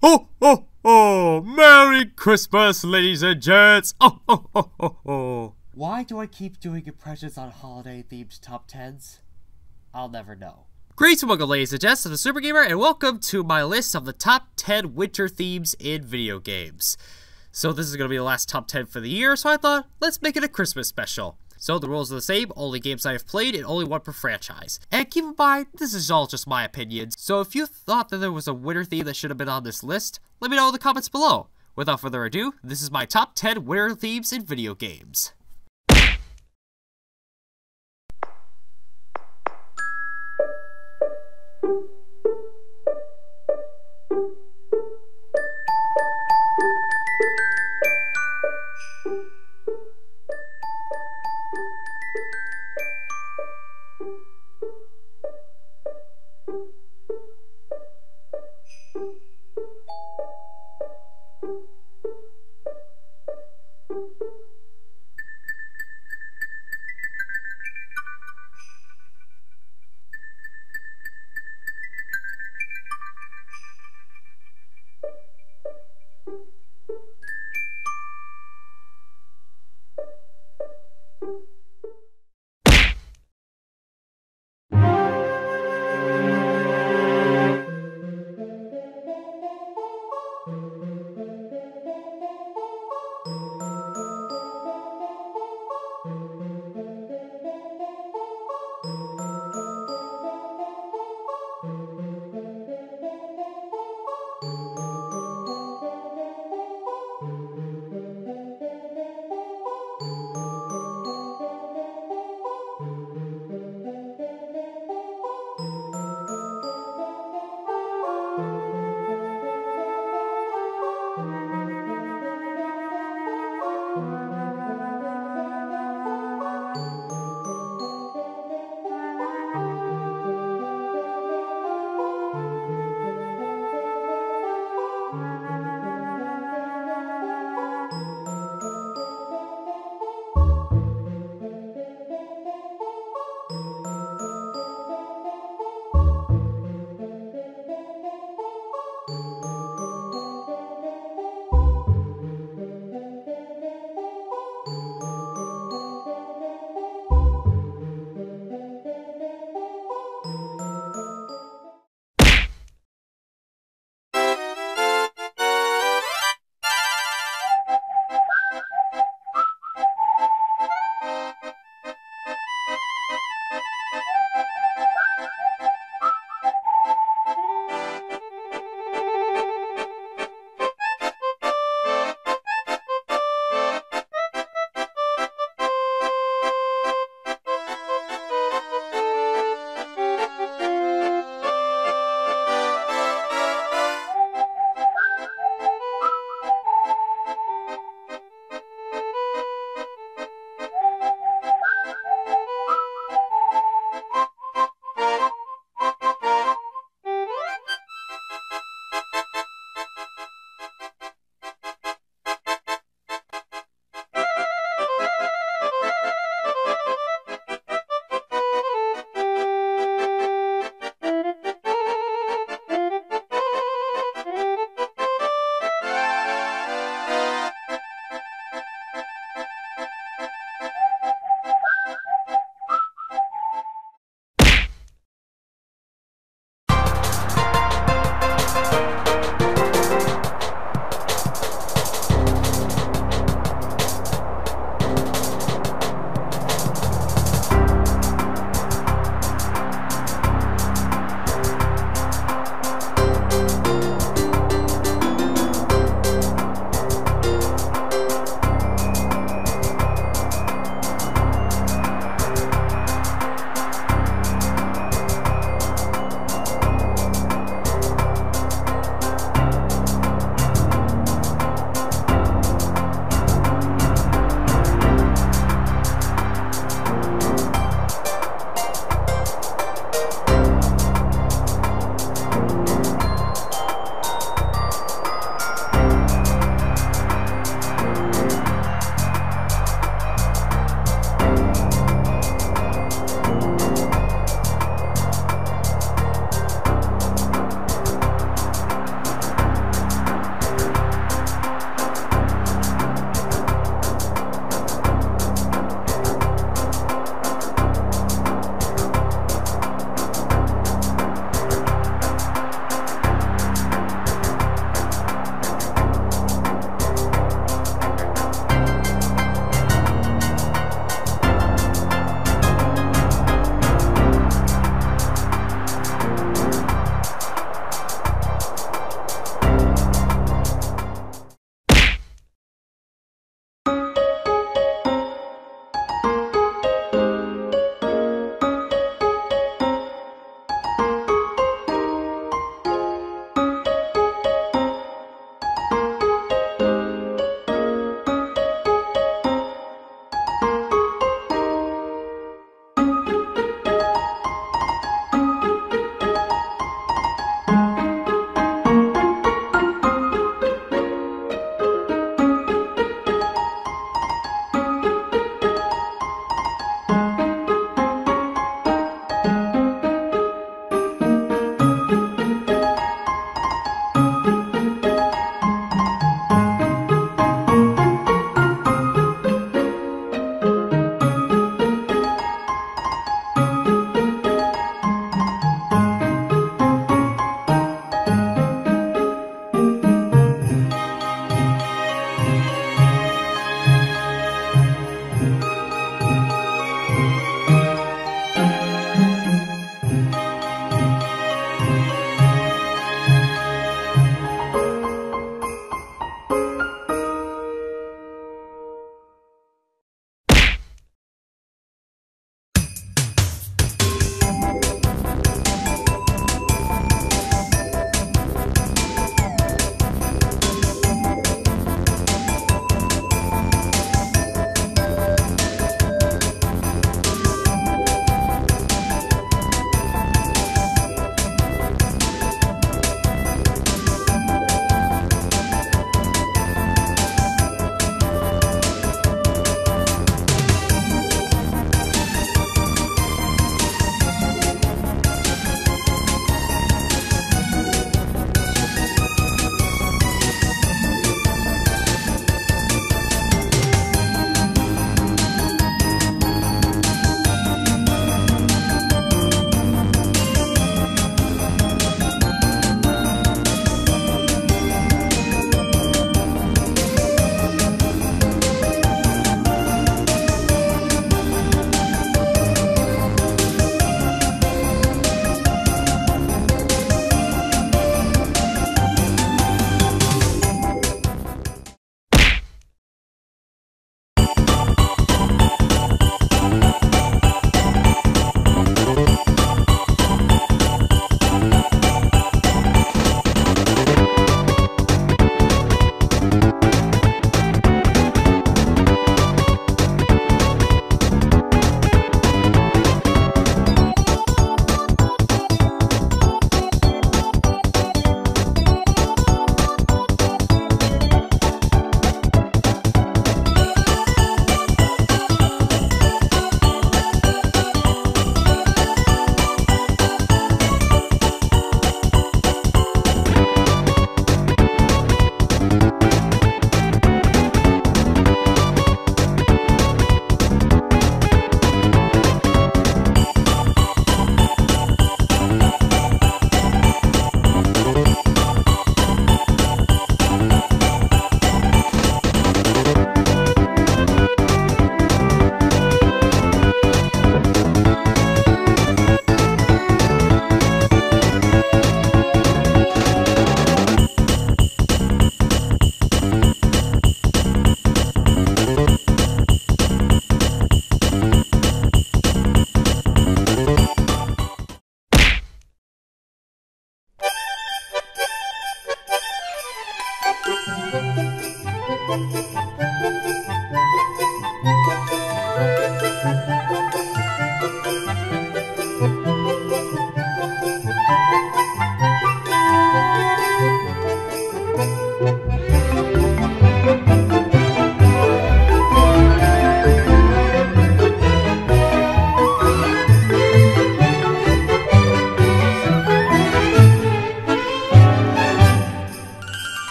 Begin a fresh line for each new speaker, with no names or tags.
Oh, oh, oh! Merry Christmas, ladies and gents! Oh, oh, oh, oh, oh!
Why do I keep doing impressions on holiday themed top 10s? I'll never know.
Greetings and welcome, ladies and gents, to the Super Gamer, and welcome to my list of the top 10 winter themes in video games. So this is going to be the last top 10 for the year, so I thought, let's make it a Christmas special. So the rules are the same, only games I have played and only one per franchise. And keep in mind, this is all just my opinions, so if you thought that there was a winter theme that should have been on this list, let me know in the comments below. Without further ado, this is my top 10 winter themes in video games.